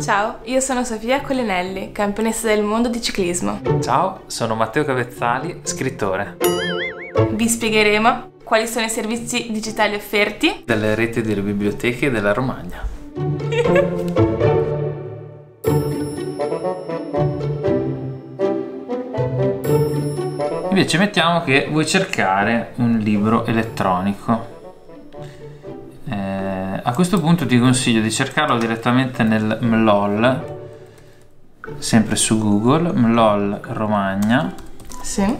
Ciao, io sono Sofia Colinelli, campionessa del mondo di ciclismo. Ciao, sono Matteo Cavezzali, scrittore. Vi spiegheremo quali sono i servizi digitali offerti dalle reti delle biblioteche della Romagna. Invece mettiamo che vuoi cercare un libro elettronico. A questo punto ti consiglio di cercarlo direttamente nel MLOL, sempre su Google, MLOL Romagna. Sì.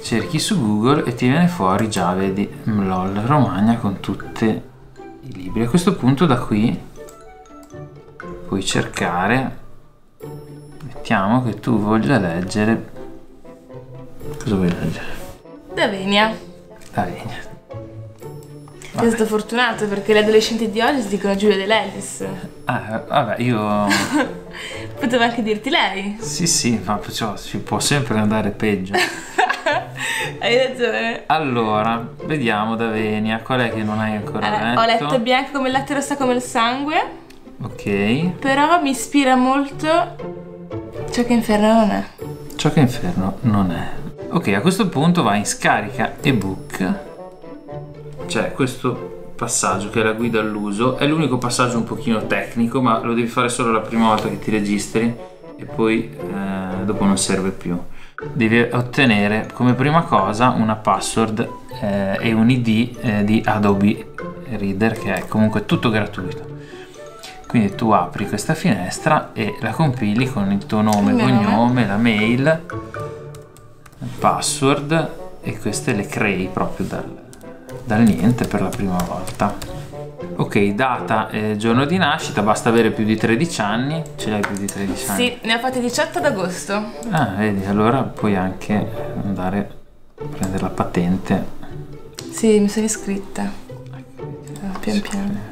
Cerchi su Google e ti viene fuori già, vedi, MLOL Romagna con tutti i libri. A questo punto da qui puoi cercare, mettiamo che tu voglia leggere Cosa vuoi leggere? Davenia. Davenia. Sei stato fortunato perché le adolescenti di oggi si dicono Giulia De Lellis. Ah, vabbè, io... Poteva anche dirti lei. Sì, sì, ma perciò si può sempre andare peggio. hai ragione. Allora, vediamo Davenia, qual è che non hai ancora allora, letto? Ho letto Bianca come il latte rossa come il sangue. Ok. Però mi ispira molto ciò che inferno non è. Ciò che inferno non è. Ok, a questo punto vai in scarica ebook. C'è questo passaggio che è la guida all'uso. È l'unico passaggio un pochino tecnico, ma lo devi fare solo la prima volta che ti registri e poi eh, dopo non serve più. Devi ottenere come prima cosa una password eh, e un ID eh, di Adobe Reader che è comunque tutto gratuito. Quindi tu apri questa finestra e la compili con il tuo nome, cognome, la mail password e queste le crei proprio dal, dal niente per la prima volta. Ok data e giorno di nascita basta avere più di 13 anni. Ce l'hai più di 13 anni? sì ne ho fatti 18 ad agosto. Ah vedi allora puoi anche andare a prendere la patente. Sì mi sono iscritta. Ah, pian piano.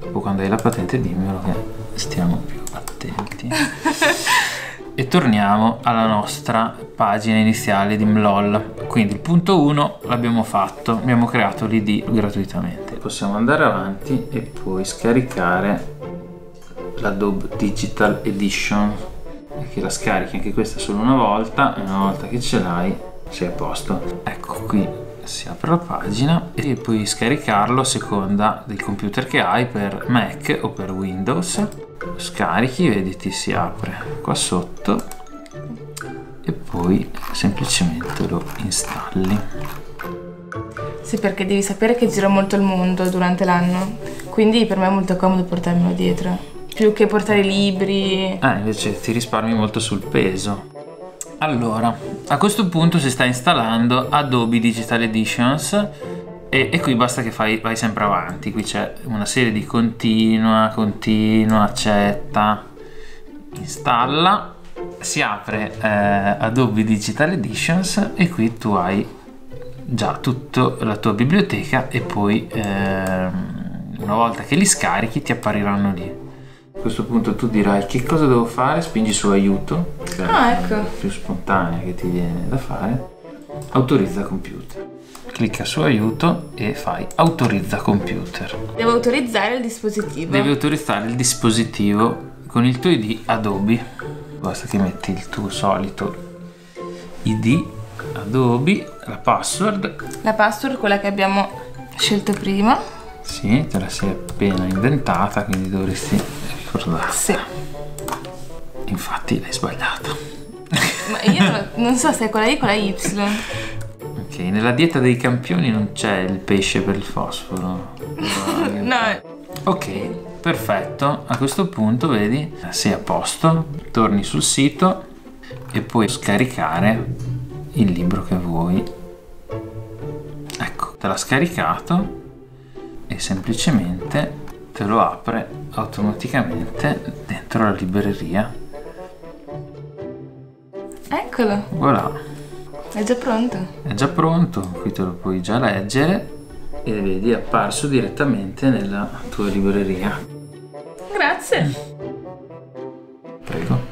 Dopo quando hai la patente dimmelo che stiamo più attenti e torniamo alla nostra pagina iniziale di MLOL. Quindi il punto 1 l'abbiamo fatto abbiamo creato l'id gratuitamente. Possiamo andare avanti e poi scaricare l'Adobe Digital Edition. Che la scarichi anche questa solo una volta e una volta che ce l'hai sei a posto. Ecco qui si apre la pagina e puoi scaricarlo a seconda del computer che hai per Mac o per Windows scarichi vedi ti si apre qua sotto e poi semplicemente lo installi. Sì perché devi sapere che giro molto il mondo durante l'anno quindi per me è molto comodo portarmelo dietro più che portare libri. Ah invece ti risparmi molto sul peso. Allora a questo punto si sta installando Adobe Digital Editions e, e, qui basta che fai, vai sempre avanti. Qui c'è una serie di continua continua accetta installa si apre eh, Adobe Digital Editions e qui tu hai già tutta la tua biblioteca e poi eh, una volta che li scarichi ti appariranno lì. A questo punto tu dirai che cosa devo fare? Spingi su aiuto. Ah, ecco. più spontanea che ti viene da fare. Autorizza computer clicca su aiuto e fai autorizza computer. Devo autorizzare il dispositivo. Devi autorizzare il dispositivo con il tuo ID Adobe. Basta che metti il tuo solito ID Adobe, la password. La password, quella che abbiamo scelto prima. Sì, te la sei appena inventata, quindi dovresti ricordarla. Sì. Infatti l'hai sbagliata. Ma io non so se è quella I o quella Y. Ok, nella dieta dei campioni non c'è il pesce per il fosforo. no. Ok, perfetto. A questo punto, vedi, sei a posto. Torni sul sito e puoi scaricare il libro che vuoi. Ecco, te l'ha scaricato e semplicemente te lo apre automaticamente dentro la libreria. Eccolo. Voilà. È già pronto. È già pronto, qui te lo puoi già leggere e vedi apparso direttamente nella tua libreria. Grazie. Prego.